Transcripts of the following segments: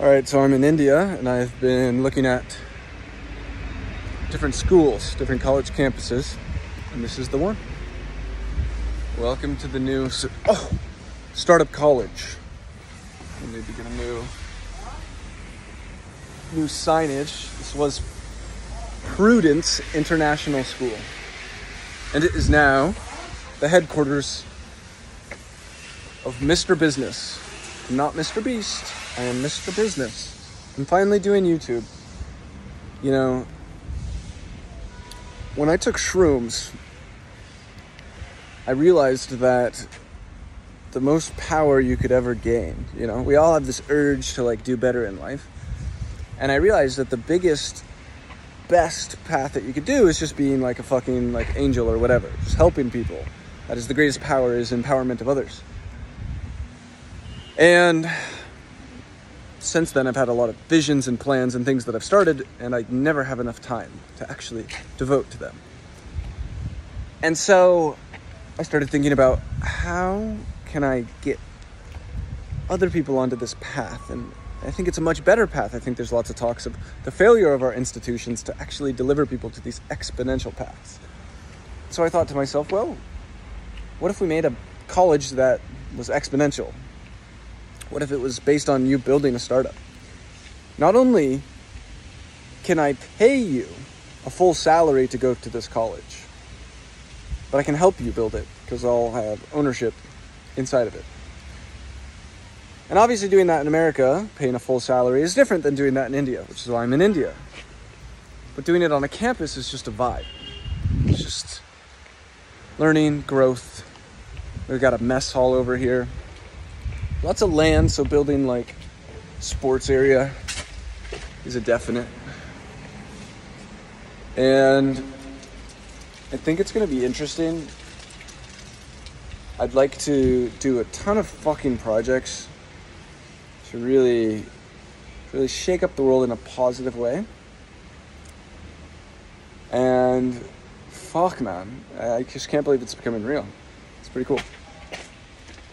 All right, so I'm in India and I've been looking at different schools, different college campuses, and this is the one. Welcome to the new oh, startup college. We need to get a new new signage. This was Prudence International School, and it is now the headquarters of Mr. Business. Not Mr. Beast. I am Mr. Business. I'm finally doing YouTube. You know, when I took shrooms, I realized that the most power you could ever gain, you know, we all have this urge to like do better in life. And I realized that the biggest best path that you could do is just being like a fucking like angel or whatever, just helping people. That is the greatest power is empowerment of others. And since then, I've had a lot of visions and plans and things that I've started, and I never have enough time to actually devote to them. And so I started thinking about how can I get other people onto this path? And I think it's a much better path. I think there's lots of talks of the failure of our institutions to actually deliver people to these exponential paths. So I thought to myself, well, what if we made a college that was exponential? What if it was based on you building a startup? Not only can I pay you a full salary to go to this college, but I can help you build it because I'll have ownership inside of it. And obviously, doing that in America, paying a full salary, is different than doing that in India, which is why I'm in India. But doing it on a campus is just a vibe. It's just learning, growth. We've got a mess hall over here lots of land, so building like sports area is a definite. And I think it's going to be interesting. I'd like to do a ton of fucking projects to really really shake up the world in a positive way. And fuck man, I just can't believe it's becoming real. It's pretty cool.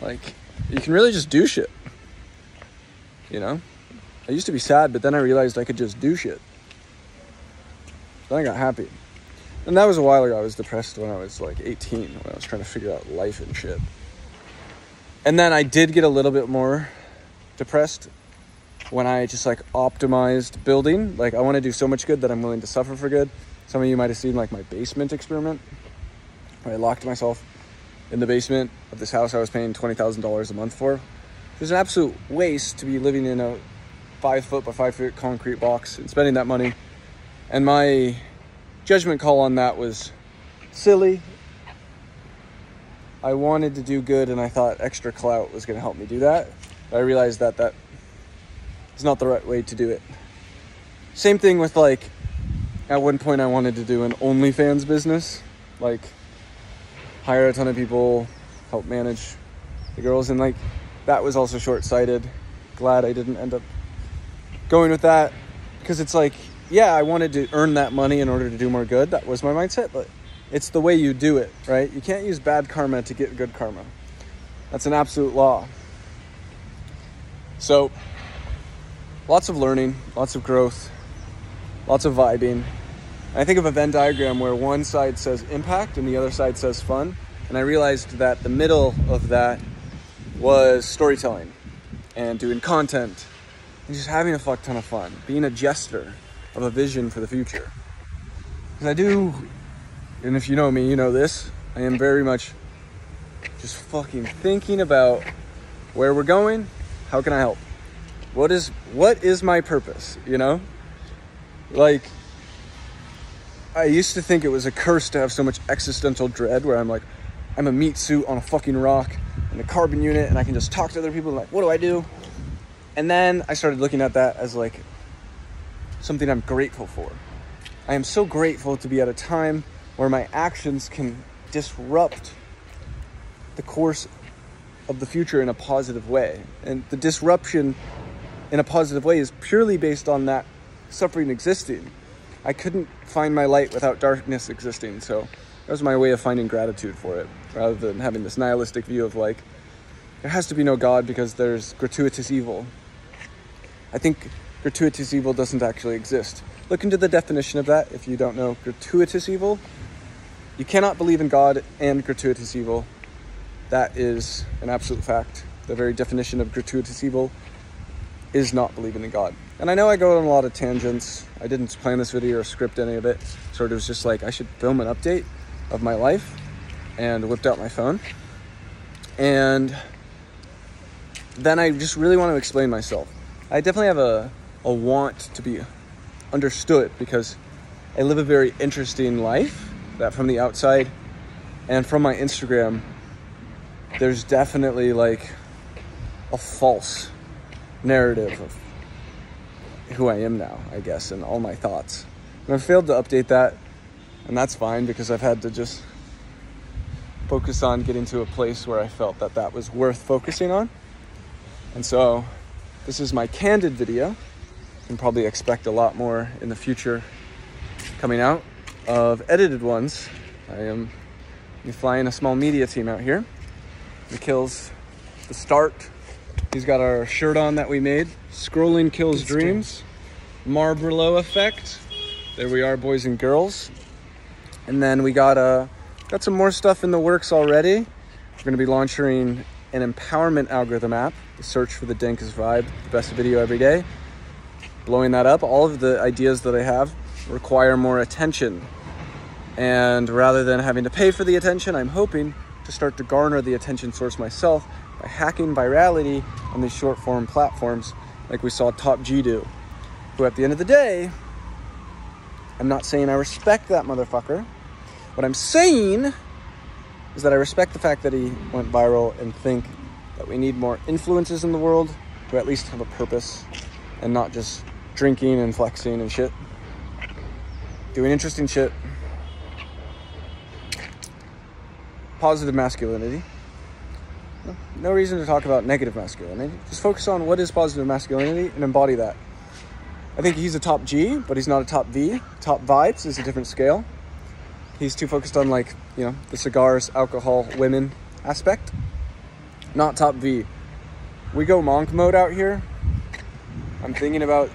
Like you can really just do shit. You know? I used to be sad, but then I realized I could just do shit. Then I got happy. And that was a while ago. I was depressed when I was like 18, when I was trying to figure out life and shit. And then I did get a little bit more depressed when I just like optimized building. Like I want to do so much good that I'm willing to suffer for good. Some of you might have seen like my basement experiment where I locked myself in the basement of this house I was paying $20,000 a month for. It was an absolute waste to be living in a five foot by five foot concrete box and spending that money. And my judgment call on that was silly. I wanted to do good and I thought extra clout was going to help me do that. But I realized that that is not the right way to do it. Same thing with like, at one point I wanted to do an OnlyFans business. Like, hire a ton of people, help manage the girls, and like that was also short sighted. Glad I didn't end up going with that because it's like, yeah, I wanted to earn that money in order to do more good. That was my mindset, but it's the way you do it, right? You can't use bad karma to get good karma. That's an absolute law. So, lots of learning, lots of growth, lots of vibing. I think of a Venn diagram where one side says impact and the other side says fun. And I realized that the middle of that was storytelling and doing content and just having a fuck ton of fun, being a jester of a vision for the future. Because I do, and if you know me, you know this, I am very much just fucking thinking about where we're going, how can I help? What is what is my purpose, you know? Like I used to think it was a curse to have so much existential dread where I'm like, I'm a meat suit on a fucking rock in a carbon unit and I can just talk to other people and like, what do I do? And then I started looking at that as like something I'm grateful for. I am so grateful to be at a time where my actions can disrupt the course of the future in a positive way. And the disruption in a positive way is purely based on that suffering existing. I couldn't find my light without darkness existing. So that was my way of finding gratitude for it, rather than having this nihilistic view of like, there has to be no God because there's gratuitous evil. I think gratuitous evil doesn't actually exist. Look into the definition of that if you don't know gratuitous evil. You cannot believe in God and gratuitous evil. That is an absolute fact. The very definition of gratuitous evil is not believing in God. And I know I go on a lot of tangents. I didn't plan this video or script any of it. Sort of was just like I should film an update of my life and whipped out my phone. And then I just really want to explain myself. I definitely have a, a want to be understood because I live a very interesting life that from the outside and from my Instagram, there's definitely like a false narrative of who I am now, I guess, and all my thoughts. And I've failed to update that, and that's fine because I've had to just focus on getting to a place where I felt that that was worth focusing on. And so, this is my candid video. You can probably expect a lot more in the future coming out of edited ones. I am flying a small media team out here. Nikhil's the start. He's got our shirt on that we made. Scrolling kills Good dreams. Marlboro effect. There we are, boys and girls. And then we got uh, got some more stuff in the works already. We're gonna be launching an empowerment algorithm app. The search for the dankest vibe, the best video every day. Blowing that up. All of the ideas that I have require more attention. And rather than having to pay for the attention, I'm hoping to start to garner the attention source myself by hacking virality on these short form platforms like we saw Top G do. Who at the end of the day, I'm not saying I respect that motherfucker. What I'm saying is that I respect the fact that he went viral and think that we need more influences in the world to at least have a purpose and not just drinking and flexing and shit. Doing interesting shit positive masculinity. No reason to talk about negative masculinity. Just focus on what is positive masculinity and embody that. I think he's a top G, but he's not a top V. Top vibes is a different scale. He's too focused on like, you know, the cigars, alcohol, women aspect. Not top V. We go monk mode out here. I'm thinking about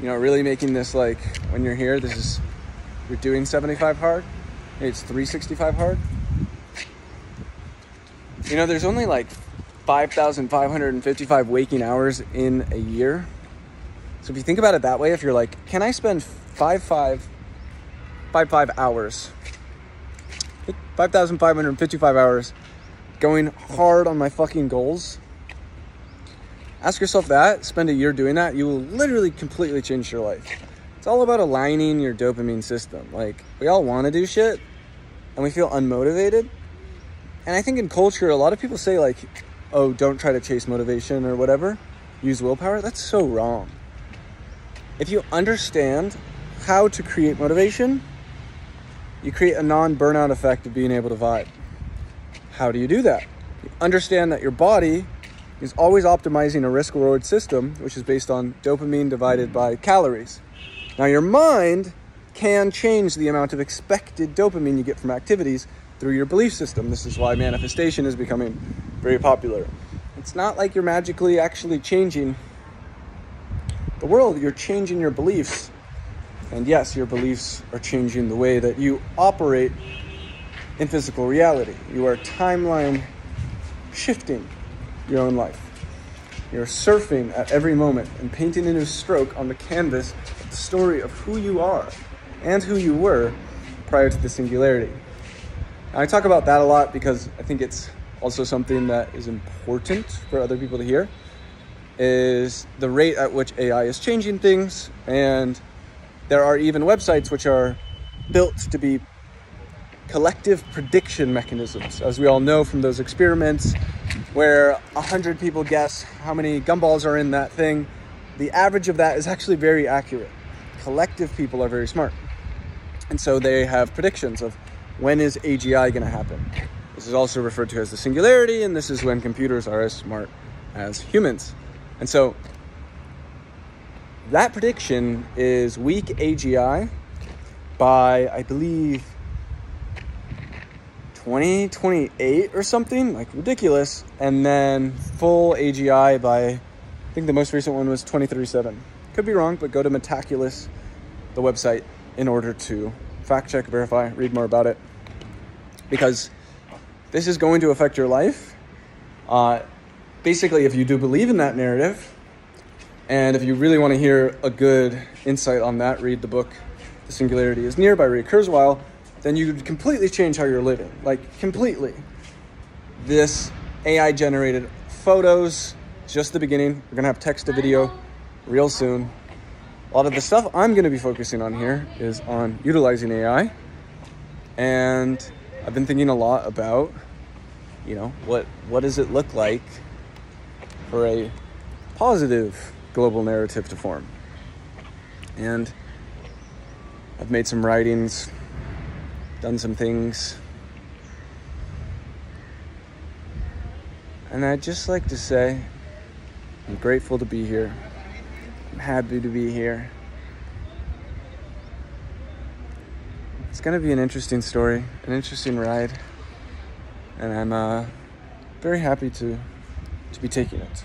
you know, really making this like when you're here, this is you're doing 75 hard it's 365 hard. You know, there's only like 5,555 waking hours in a year. So if you think about it that way, if you're like, can I spend five five five five hours, 5,555 hours going hard on my fucking goals? Ask yourself that, spend a year doing that, you will literally completely change your life. It's all about aligning your dopamine system. Like, we all want to do shit and we feel unmotivated. And I think in culture, a lot of people say, like, oh, don't try to chase motivation or whatever, use willpower. That's so wrong. If you understand how to create motivation, you create a non burnout effect of being able to vibe. How do you do that? You understand that your body is always optimizing a risk reward system, which is based on dopamine divided by calories. Now, your mind can change the amount of expected dopamine you get from activities through your belief system. This is why manifestation is becoming very popular. It's not like you're magically actually changing the world, you're changing your beliefs. And yes, your beliefs are changing the way that you operate in physical reality. You are timeline shifting your own life. You're surfing at every moment and painting a new stroke on the canvas of the story of who you are and who you were prior to the singularity. Now, I talk about that a lot because I think it's also something that is important for other people to hear is the rate at which AI is changing things and there are even websites which are built to be collective prediction mechanisms. As we all know from those experiments where 100 people guess how many gumballs are in that thing the average of that is actually very accurate. Collective people are very smart. And so they have predictions of when is AGI going to happen. This is also referred to as the singularity, and this is when computers are as smart as humans. And so that prediction is weak AGI by, I believe, 2028 or something, like ridiculous, and then full AGI by I think the most recent one was 2037. Could be wrong, but go to Metaculus, the website, in order to fact check, verify, read more about it. Because this is going to affect your life. Uh, basically, if you do believe in that narrative, and if you really want to hear a good insight on that, read the book The Singularity is Near by Ray Kurzweil, then you completely change how you're living. Like, completely. This AI generated photos, just the beginning. We're going to have text to video real soon. A lot of the stuff I'm going to be focusing on here is on utilizing AI. And I've been thinking a lot about, you know, what what does it look like for a positive global narrative to form? And I've made some writings, done some things. And I'd just like to say I'm grateful to be here. Happy to be here. It's going to be an interesting story, an interesting ride. And I'm uh, very happy to, to be taking it.